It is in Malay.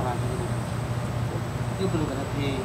orang. Itu perlu kena pergi